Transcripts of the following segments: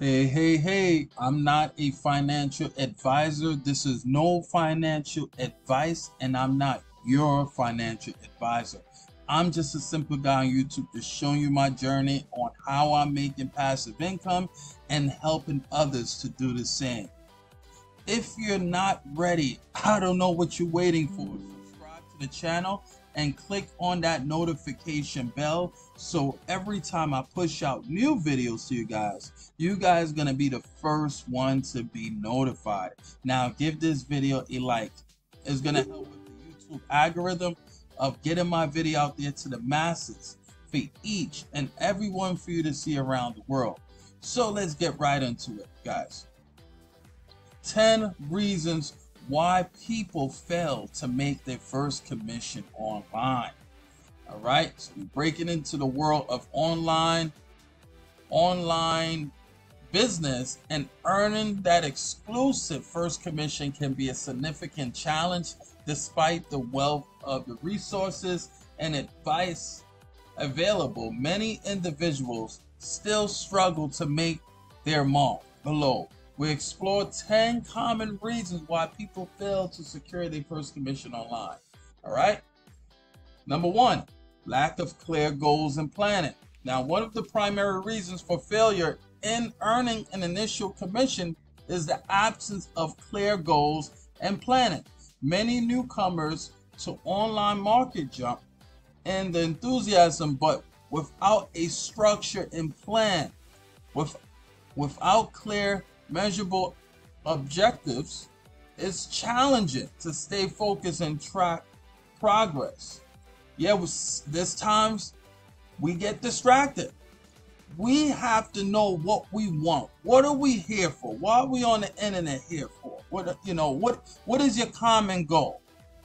Hey, hey, hey, I'm not a financial advisor. This is no financial advice, and I'm not your financial advisor. I'm just a simple guy on YouTube just showing you my journey on how I'm making passive income and helping others to do the same. If you're not ready, I don't know what you're waiting for. Subscribe to the channel and click on that notification bell so every time I push out new videos to you guys, you guys gonna be the first one to be notified. Now give this video a like. It's gonna help with the YouTube algorithm of getting my video out there to the masses for each and everyone for you to see around the world. So let's get right into it, guys. 10 reasons why people fail to make their first commission online. All right, so we're breaking into the world of online, online business and earning that exclusive first commission can be a significant challenge despite the wealth of the resources and advice available. Many individuals still struggle to make their mark below we explore 10 common reasons why people fail to secure their first commission online. All right. Number one, lack of clear goals and planning. Now, one of the primary reasons for failure in earning an initial commission is the absence of clear goals and planning. Many newcomers to online market jump in the enthusiasm, but without a structure and plan, with, without clear measurable objectives, it's challenging to stay focused and track progress. Yeah, there's times we get distracted. We have to know what we want. What are we here for? Why are we on the internet here for? What you know? What what is your common goal?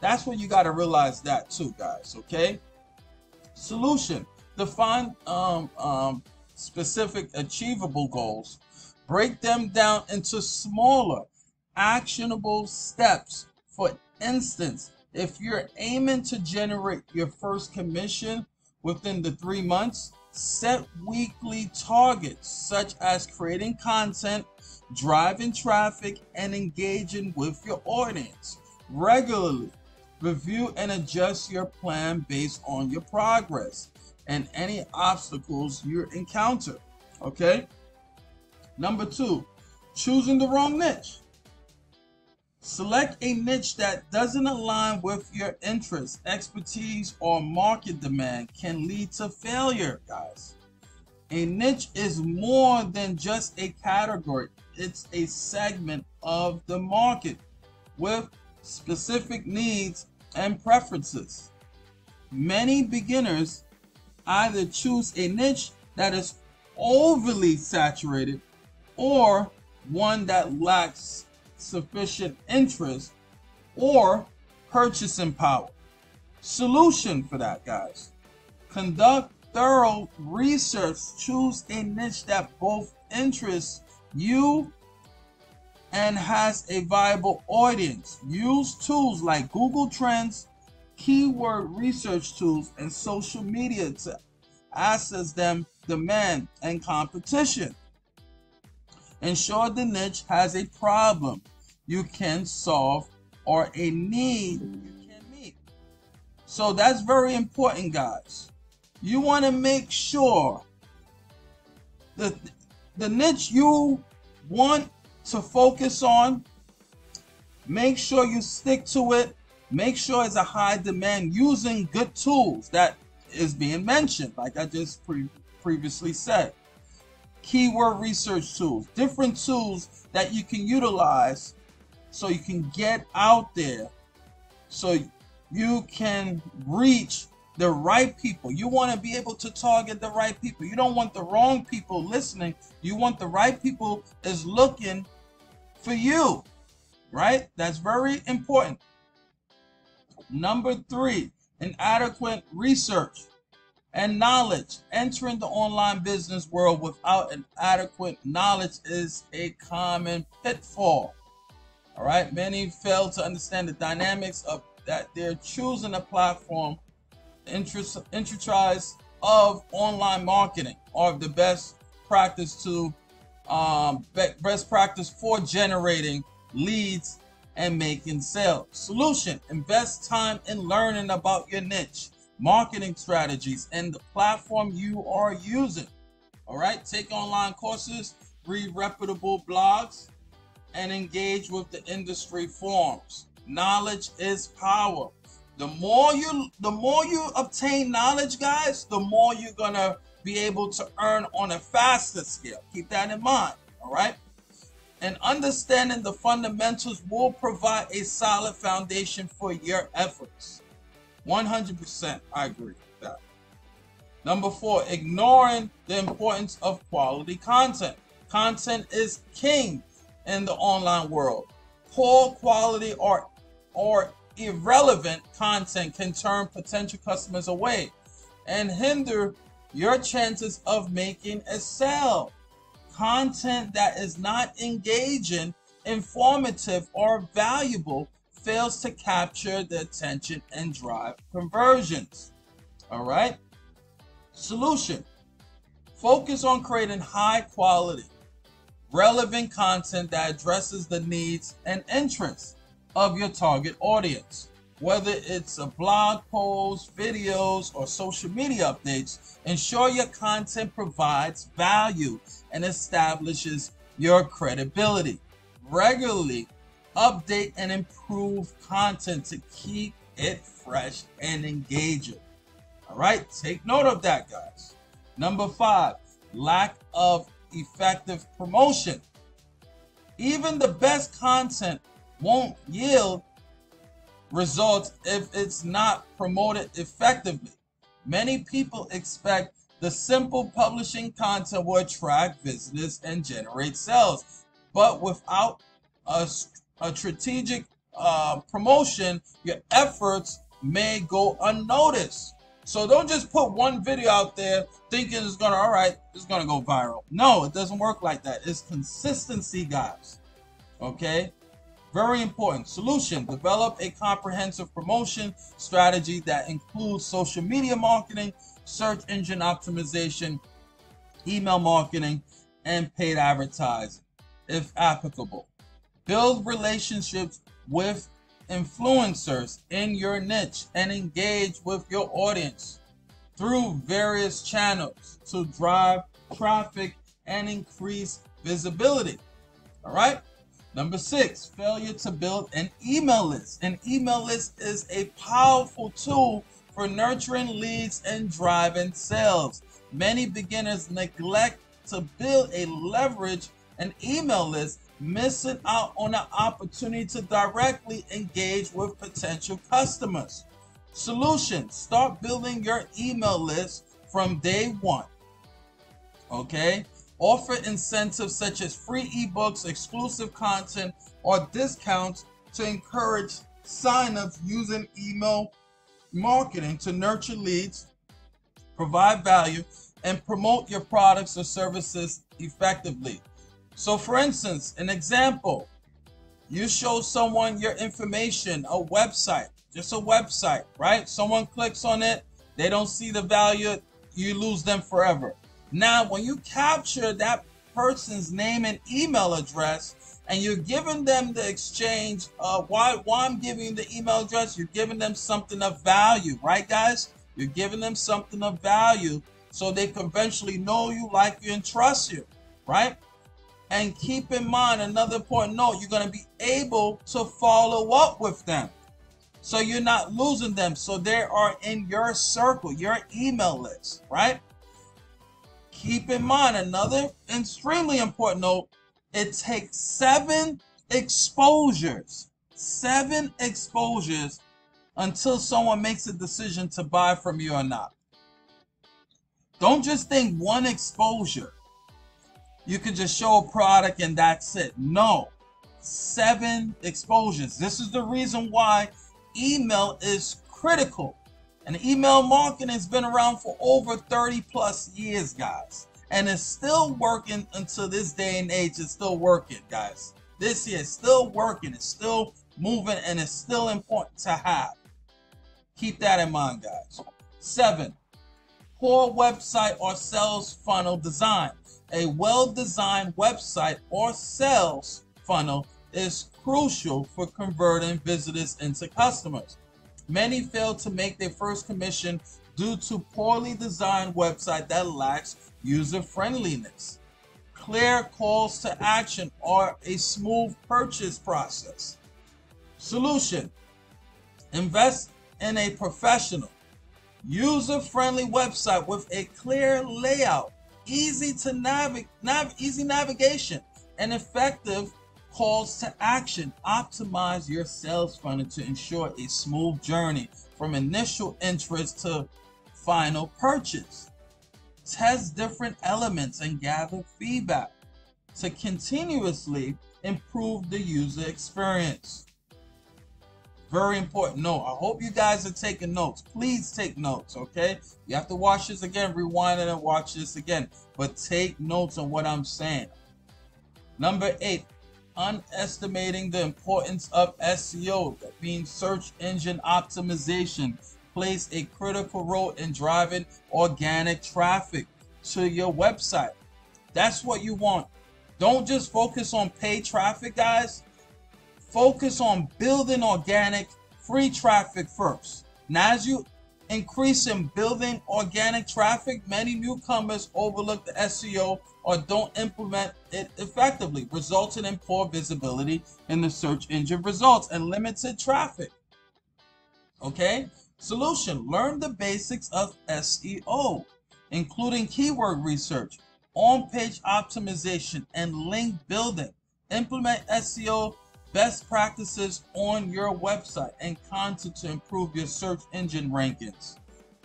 That's what you got to realize that too, guys. Okay. Solution: define um, um, specific, achievable goals Break them down into smaller, actionable steps. For instance, if you're aiming to generate your first commission within the three months, set weekly targets such as creating content, driving traffic, and engaging with your audience regularly. Review and adjust your plan based on your progress and any obstacles you encounter. Okay? Number two, choosing the wrong niche. Select a niche that doesn't align with your interests, expertise, or market demand can lead to failure, guys. A niche is more than just a category, it's a segment of the market with specific needs and preferences. Many beginners either choose a niche that is overly saturated or one that lacks sufficient interest or purchasing power. Solution for that, guys. Conduct thorough research. Choose a niche that both interests you and has a viable audience. Use tools like Google Trends, keyword research tools, and social media to access them demand and competition. Ensure the niche has a problem you can solve or a need you can meet. So that's very important, guys. You want to make sure that the niche you want to focus on, make sure you stick to it. Make sure it's a high demand using good tools that is being mentioned, like I just pre previously said keyword research tools, different tools that you can utilize so you can get out there so you can reach the right people. You want to be able to target the right people. You don't want the wrong people listening. You want the right people is looking for you, right? That's very important. Number three, inadequate research and knowledge. Entering the online business world without an adequate knowledge is a common pitfall. All right, many fail to understand the dynamics of that they're choosing a platform interest enterprise of online marketing or the best practice to um, best practice for generating leads and making sales. Solution Invest time in learning about your niche, marketing strategies, and the platform you are using. All right, take online courses, read reputable blogs, and engage with the industry forums. Knowledge is power. The more you the more you obtain knowledge, guys, the more you're gonna be able to earn on a faster scale. Keep that in mind. All right. And understanding the fundamentals will provide a solid foundation for your efforts. 100% I agree with that. Number four, ignoring the importance of quality content. Content is king in the online world. Poor quality or, or irrelevant content can turn potential customers away and hinder your chances of making a sale. Content that is not engaging, informative, or valuable fails to capture the attention and drive conversions. All right. Solution Focus on creating high quality, relevant content that addresses the needs and interests of your target audience. Whether it's a blog post, videos, or social media updates, ensure your content provides value and establishes your credibility. Regularly update and improve content to keep it fresh and engaging. All right, take note of that, guys. Number five, lack of effective promotion. Even the best content won't yield results if it's not promoted effectively. Many people expect the simple publishing content will attract visitors and generate sales, but without a, a strategic uh, promotion, your efforts may go unnoticed. So don't just put one video out there thinking it's gonna, all right, it's gonna go viral. No, it doesn't work like that. It's consistency, guys. Okay? Very important. Solution develop a comprehensive promotion strategy that includes social media marketing, search engine optimization, email marketing, and paid advertising, if applicable. Build relationships with influencers in your niche and engage with your audience through various channels to drive traffic and increase visibility. All right. Number six, failure to build an email list. An email list is a powerful tool for nurturing leads and driving sales. Many beginners neglect to build a leverage an email list, missing out on the opportunity to directly engage with potential customers. Solution start building your email list from day one. Okay, Offer incentives such as free ebooks, exclusive content, or discounts to encourage signups using email marketing to nurture leads, provide value, and promote your products or services effectively. So, for instance, an example you show someone your information, a website, just a website, right? Someone clicks on it, they don't see the value, you lose them forever. Now, when you capture that person's name and email address, and you're giving them the exchange, uh, why, why I'm giving the email address, you're giving them something of value, right, guys? You're giving them something of value so they can eventually know you, like you, and trust you, right? And keep in mind another important note you're going to be able to follow up with them. So you're not losing them. So they are in your circle, your email list, right? keep in mind another extremely important note it takes seven exposures seven exposures until someone makes a decision to buy from you or not don't just think one exposure you can just show a product and that's it no seven exposures this is the reason why email is critical and email marketing has been around for over 30 plus years, guys. And it's still working until this day and age. It's still working, guys. This year, still working. It's still moving and it's still important to have. Keep that in mind, guys. Seven, poor website or sales funnel design. A well-designed website or sales funnel is crucial for converting visitors into customers. Many fail to make their first commission due to poorly designed website that lacks user friendliness, clear calls to action, or a smooth purchase process. Solution Invest in a professional, user friendly website with a clear layout, easy to navigate, nav- easy navigation, and effective calls to action. Optimize your sales funnel to ensure a smooth journey from initial interest to final purchase. Test different elements and gather feedback to continuously improve the user experience. Very important. No, I hope you guys are taking notes. Please take notes, okay? You have to watch this again, rewind it, and watch this again. But take notes on what I'm saying. Number eight, underestimating the importance of SEO, that means search engine optimization, plays a critical role in driving organic traffic to your website. That's what you want. Don't just focus on paid traffic, guys. Focus on building organic free traffic first. Now, as you increase in building organic traffic, many newcomers overlook the SEO or don't implement it effectively, resulting in poor visibility in the search engine results and limited traffic. Okay? Solution Learn the basics of SEO, including keyword research, on page optimization, and link building. Implement SEO best practices on your website and content to improve your search engine rankings.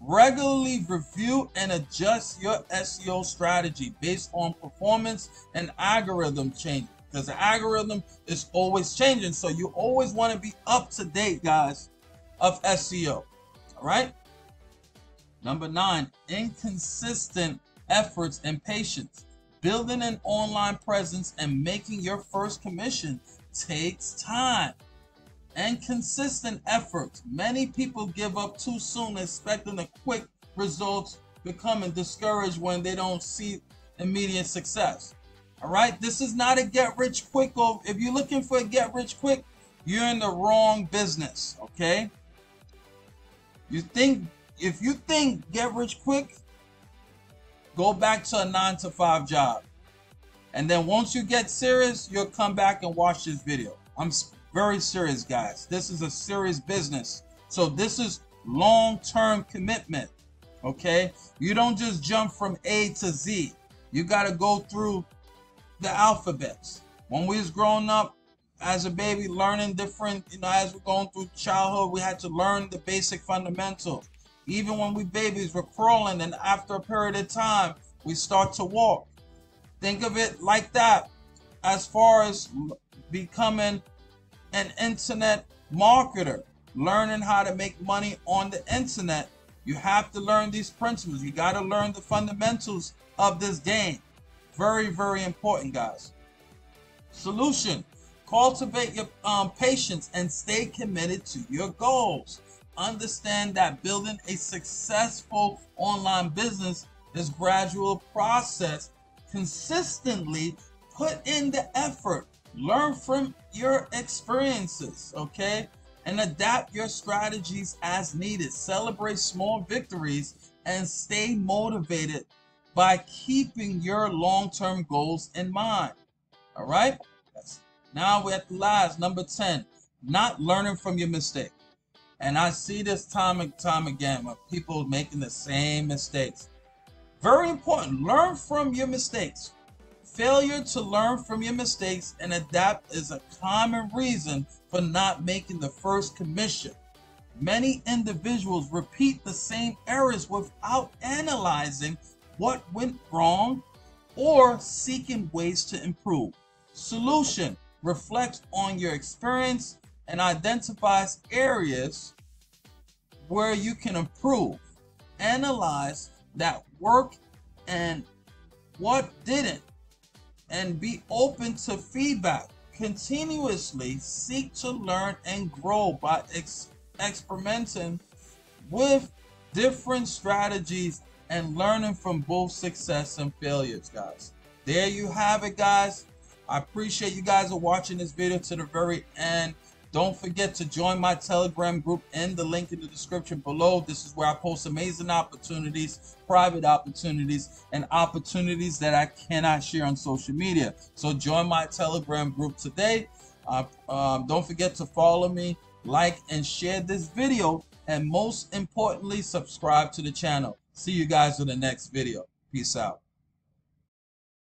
Regularly review and adjust your SEO strategy based on performance and algorithm changes because the algorithm is always changing. So you always want to be up to date, guys, of SEO. All right. Number nine, inconsistent efforts and patience. Building an online presence and making your first commission takes time and consistent effort. Many people give up too soon, expecting a quick results, becoming discouraged when they don't see immediate success. All right, this is not a get rich quick. If you're looking for a get rich quick, you're in the wrong business. Okay. You think if you think get rich quick, go back to a nine to five job. And then once you get serious, you'll come back and watch this video. I'm very serious, guys. This is a serious business. So this is long-term commitment. Okay? You don't just jump from A to Z. You got to go through the alphabets. When we was growing up as a baby, learning different, you know, as we're going through childhood, we had to learn the basic fundamentals. Even when we babies, we're crawling, and after a period of time, we start to walk. Think of it like that. As far as becoming an internet marketer, learning how to make money on the internet, you have to learn these principles. You got to learn the fundamentals of this game. Very, very important, guys. Solution cultivate your um, patience and stay committed to your goals. Understand that building a successful online business is gradual process consistently put in the effort, learn from your experiences, okay? And adapt your strategies as needed. Celebrate small victories and stay motivated by keeping your long-term goals in mind. All right? Yes. Now we're at the last, number 10, not learning from your mistake. And I see this time and time again of people making the same mistakes. Very important. Learn from your mistakes. Failure to learn from your mistakes and adapt is a common reason for not making the first commission. Many individuals repeat the same errors without analyzing what went wrong or seeking ways to improve. Solution reflects on your experience and identifies areas where you can improve. Analyze that work and what didn't and be open to feedback continuously seek to learn and grow by ex- experimenting with different strategies and learning from both success and failures, guys. There you have it, guys. I appreciate you guys are watching this video to the very end. Don't forget to join my Telegram group in the link in the description below. This is where I post amazing opportunities, private opportunities, and opportunities that I cannot share on social media. So join my Telegram group today. Uh, um, don't forget to follow me, like, and share this video. And most importantly, subscribe to the channel. See you guys in the next video. Peace out.